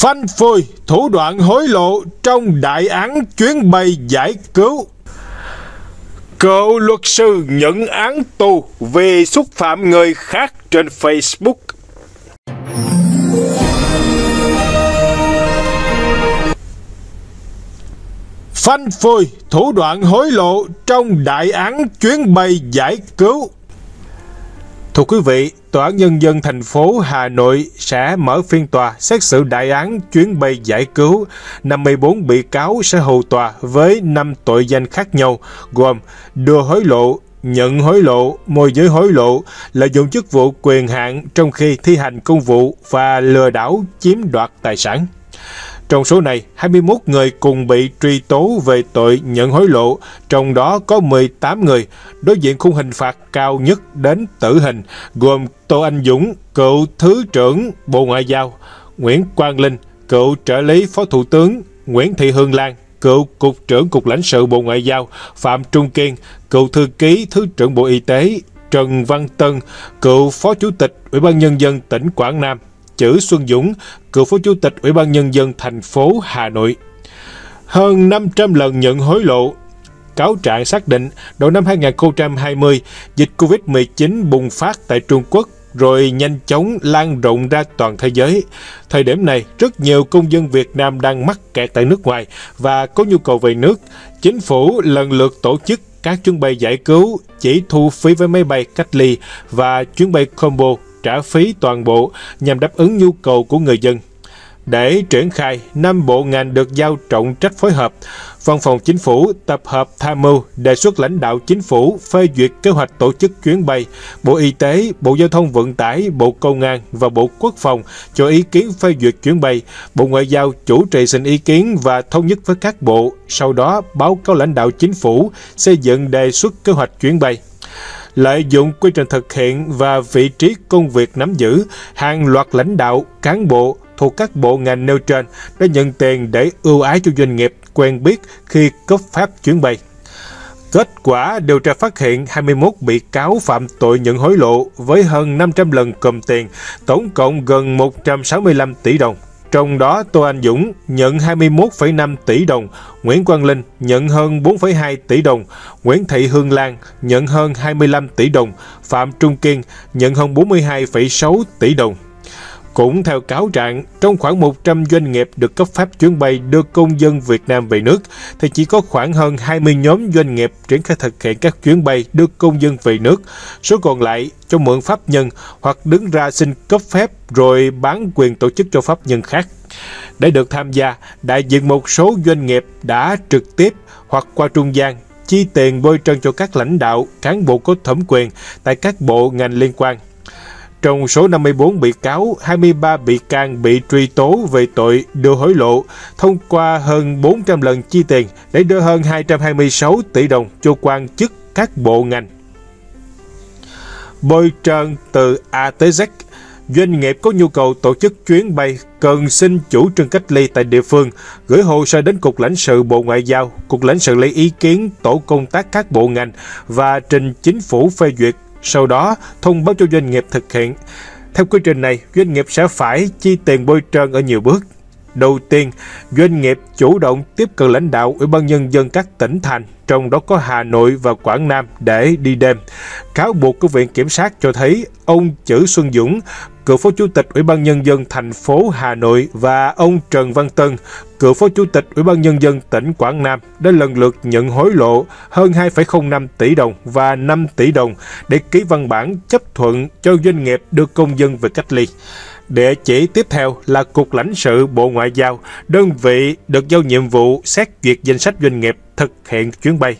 phanh phui thủ đoạn hối lộ trong đại án chuyến bay giải cứu. Cựu luật sư nhận án tù vì xúc phạm người khác trên Facebook. Phanh phui thủ đoạn hối lộ trong đại án chuyến bay giải cứu. Thưa quý vị, Tòa án Nhân dân thành phố Hà Nội sẽ mở phiên tòa xét xử đại án chuyến bay giải cứu. 54 bị cáo sẽ hầu tòa với 5 tội danh khác nhau, gồm đưa hối lộ, nhận hối lộ, môi giới hối lộ, lợi dụng chức vụ quyền hạn trong khi thi hành công vụ và lừa đảo chiếm đoạt tài sản. Trong số này, 21 người cùng bị truy tố về tội nhận hối lộ, trong đó có 18 người đối diện khung hình phạt cao nhất đến tử hình, gồm Tô Anh Dũng, cựu Thứ trưởng Bộ Ngoại giao, Nguyễn Quang Linh, cựu trợ lý Phó Thủ tướng, Nguyễn Thị Hương Lan, cựu Cục trưởng Cục lãnh sự Bộ Ngoại giao, Phạm Trung Kiên, cựu Thư ký Thứ trưởng Bộ Y tế, Trần Văn Tân, cựu Phó Chủ tịch Ủy ban Nhân dân tỉnh Quảng Nam, Chữ Xuân Dũng, cựu Phó Chủ tịch Ủy ban Nhân dân thành phố Hà Nội. Hơn 500 lần nhận hối lộ, cáo trạng xác định đầu năm 2020, dịch Covid-19 bùng phát tại Trung Quốc rồi nhanh chóng lan rộng ra toàn thế giới. Thời điểm này, rất nhiều công dân Việt Nam đang mắc kẹt tại nước ngoài và có nhu cầu về nước. Chính phủ lần lượt tổ chức các chuyến bay giải cứu, chỉ thu phí với máy bay cách ly và chuyến bay combo trả phí toàn bộ nhằm đáp ứng nhu cầu của người dân. Để triển khai, năm bộ ngành được giao trọng trách phối hợp. Văn phòng Chính phủ tập hợp tham mưu đề xuất lãnh đạo Chính phủ phê duyệt kế hoạch tổ chức chuyến bay. Bộ Y tế, Bộ Giao thông Vận tải, Bộ Công an và Bộ Quốc phòng cho ý kiến phê duyệt chuyến bay. Bộ Ngoại giao chủ trì xin ý kiến và thống nhất với các bộ, sau đó báo cáo lãnh đạo Chính phủ xây dựng đề xuất kế hoạch chuyến bay lợi dụng quy trình thực hiện và vị trí công việc nắm giữ, hàng loạt lãnh đạo, cán bộ thuộc các bộ ngành nêu trên đã nhận tiền để ưu ái cho doanh nghiệp quen biết khi cấp phép chuyến bay. Kết quả điều tra phát hiện 21 bị cáo phạm tội nhận hối lộ với hơn 500 lần cầm tiền, tổng cộng gần 165 tỷ đồng. Trong đó Tô Anh Dũng nhận 21,5 tỷ đồng, Nguyễn Quang Linh nhận hơn 4,2 tỷ đồng, Nguyễn Thị Hương Lan nhận hơn 25 tỷ đồng, Phạm Trung Kiên nhận hơn 42,6 tỷ đồng. Cũng theo cáo trạng, trong khoảng 100 doanh nghiệp được cấp phép chuyến bay đưa công dân Việt Nam về nước, thì chỉ có khoảng hơn 20 nhóm doanh nghiệp triển khai thực hiện các chuyến bay đưa công dân về nước. Số còn lại cho mượn pháp nhân hoặc đứng ra xin cấp phép rồi bán quyền tổ chức cho pháp nhân khác. Để được tham gia, đại diện một số doanh nghiệp đã trực tiếp hoặc qua trung gian chi tiền bôi trơn cho các lãnh đạo, cán bộ có thẩm quyền tại các bộ ngành liên quan. Trong số 54 bị cáo, 23 bị can bị truy tố về tội đưa hối lộ thông qua hơn 400 lần chi tiền để đưa hơn 226 tỷ đồng cho quan chức các bộ ngành. Bôi trơn từ A tới Z Doanh nghiệp có nhu cầu tổ chức chuyến bay cần xin chủ trương cách ly tại địa phương, gửi hồ sơ đến Cục lãnh sự Bộ Ngoại giao, Cục lãnh sự lấy ý kiến tổ công tác các bộ ngành và trình chính phủ phê duyệt sau đó thông báo cho doanh nghiệp thực hiện. Theo quy trình này, doanh nghiệp sẽ phải chi tiền bôi trơn ở nhiều bước. Đầu tiên, doanh nghiệp chủ động tiếp cận lãnh đạo Ủy ban Nhân dân các tỉnh thành, trong đó có Hà Nội và Quảng Nam để đi đêm. Cáo buộc của Viện Kiểm sát cho thấy ông Chữ Xuân Dũng, cựu phó chủ tịch Ủy ban Nhân dân thành phố Hà Nội và ông Trần Văn Tân, cựu phó chủ tịch Ủy ban Nhân dân tỉnh Quảng Nam đã lần lượt nhận hối lộ hơn 2,05 tỷ đồng và 5 tỷ đồng để ký văn bản chấp thuận cho doanh nghiệp đưa công dân về cách ly. Địa chỉ tiếp theo là Cục lãnh sự Bộ Ngoại giao, đơn vị được giao nhiệm vụ xét duyệt danh sách doanh nghiệp thực hiện chuyến bay.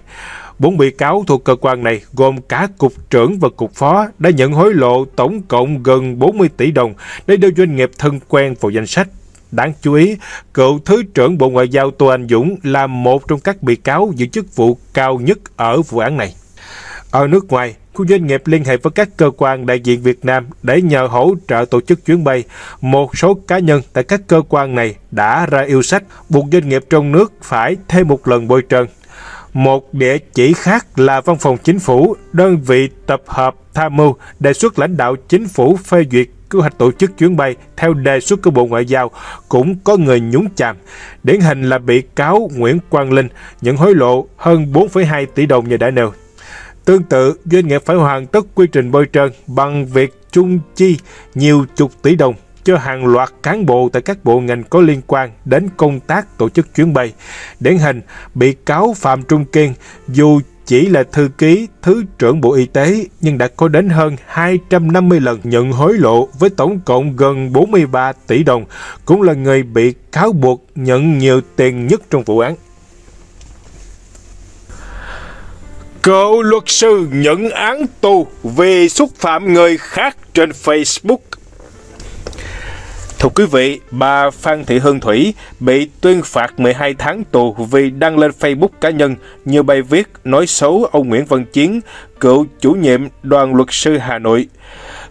Bốn bị cáo thuộc cơ quan này gồm cả cục trưởng và cục phó đã nhận hối lộ tổng cộng gần 40 tỷ đồng để đưa doanh nghiệp thân quen vào danh sách. Đáng chú ý, cựu Thứ trưởng Bộ Ngoại giao Tô Anh Dũng là một trong các bị cáo giữ chức vụ cao nhất ở vụ án này. Ở nước ngoài, khu doanh nghiệp liên hệ với các cơ quan đại diện Việt Nam để nhờ hỗ trợ tổ chức chuyến bay. Một số cá nhân tại các cơ quan này đã ra yêu sách buộc doanh nghiệp trong nước phải thêm một lần bôi trơn. Một địa chỉ khác là Văn phòng Chính phủ, đơn vị tập hợp tham mưu đề xuất lãnh đạo chính phủ phê duyệt kế hoạch tổ chức chuyến bay theo đề xuất của Bộ Ngoại giao cũng có người nhúng chàm. Điển hình là bị cáo Nguyễn Quang Linh nhận hối lộ hơn 4,2 tỷ đồng như đã nêu. Tương tự, doanh nghiệp phải hoàn tất quy trình bôi trơn bằng việc chung chi nhiều chục tỷ đồng cho hàng loạt cán bộ tại các bộ ngành có liên quan đến công tác tổ chức chuyến bay. Điển hình, bị cáo Phạm Trung Kiên dù chỉ là thư ký Thứ trưởng Bộ Y tế nhưng đã có đến hơn 250 lần nhận hối lộ với tổng cộng gần 43 tỷ đồng, cũng là người bị cáo buộc nhận nhiều tiền nhất trong vụ án. Cựu luật sư nhận án tù vì xúc phạm người khác trên Facebook. Thưa quý vị, bà Phan Thị Hương Thủy bị tuyên phạt 12 tháng tù vì đăng lên Facebook cá nhân như bài viết nói xấu ông Nguyễn Văn Chiến, cựu chủ nhiệm đoàn luật sư Hà Nội.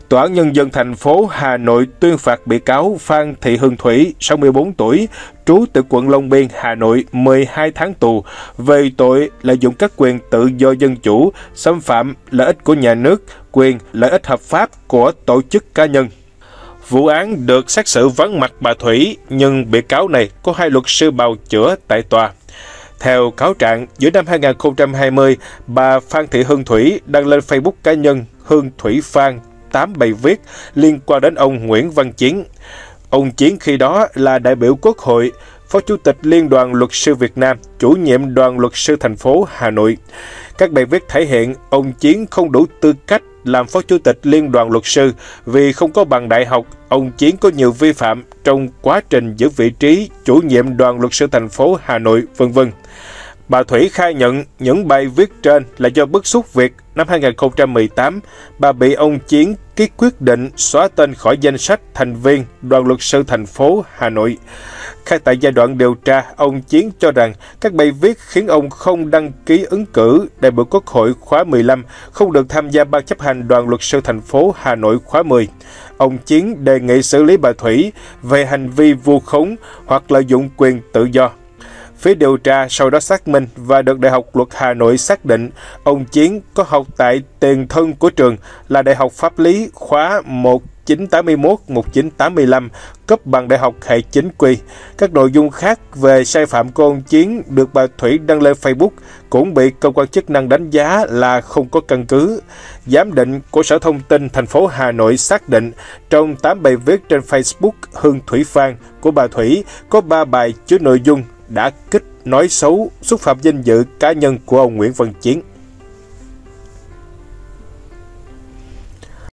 Tòa án Nhân dân thành phố Hà Nội tuyên phạt bị cáo Phan Thị Hương Thủy, 64 tuổi, trú tại quận Long Biên, Hà Nội 12 tháng tù về tội lợi dụng các quyền tự do dân chủ, xâm phạm lợi ích của nhà nước, quyền lợi ích hợp pháp của tổ chức cá nhân. Vụ án được xét xử vắng mặt bà Thủy, nhưng bị cáo này có hai luật sư bào chữa tại tòa. Theo cáo trạng, giữa năm 2020, bà Phan Thị Hương Thủy đăng lên Facebook cá nhân Hương Thủy Phan 8 bài viết liên quan đến ông Nguyễn Văn Chiến. Ông Chiến khi đó là đại biểu Quốc hội, Phó Chủ tịch Liên đoàn Luật sư Việt Nam, chủ nhiệm đoàn luật sư thành phố Hà Nội. Các bài viết thể hiện ông Chiến không đủ tư cách làm Phó Chủ tịch Liên đoàn Luật sư vì không có bằng đại học, ông Chiến có nhiều vi phạm trong quá trình giữ vị trí chủ nhiệm đoàn luật sư thành phố Hà Nội, vân vân. Bà Thủy khai nhận những bài viết trên là do bức xúc việc năm 2018, bà bị ông Chiến ký quyết định xóa tên khỏi danh sách thành viên đoàn luật sư thành phố Hà Nội. Khai tại giai đoạn điều tra, ông Chiến cho rằng các bài viết khiến ông không đăng ký ứng cử đại biểu Quốc hội khóa 15, không được tham gia ban chấp hành đoàn luật sư thành phố Hà Nội khóa 10. Ông Chiến đề nghị xử lý bà Thủy về hành vi vu khống hoặc lợi dụng quyền tự do. Phía điều tra sau đó xác minh và được Đại học Luật Hà Nội xác định ông Chiến có học tại tiền thân của trường là Đại học Pháp lý khóa 1981-1985, cấp bằng đại học hệ chính quy. Các nội dung khác về sai phạm của ông Chiến được bà Thủy đăng lên Facebook cũng bị cơ quan chức năng đánh giá là không có căn cứ. Giám định của Sở Thông tin thành phố Hà Nội xác định trong 8 bài viết trên Facebook Hương Thủy Phan của bà Thủy có 3 bài chứa nội dung đã kích nói xấu, xúc phạm danh dự cá nhân của ông Nguyễn Văn Chiến.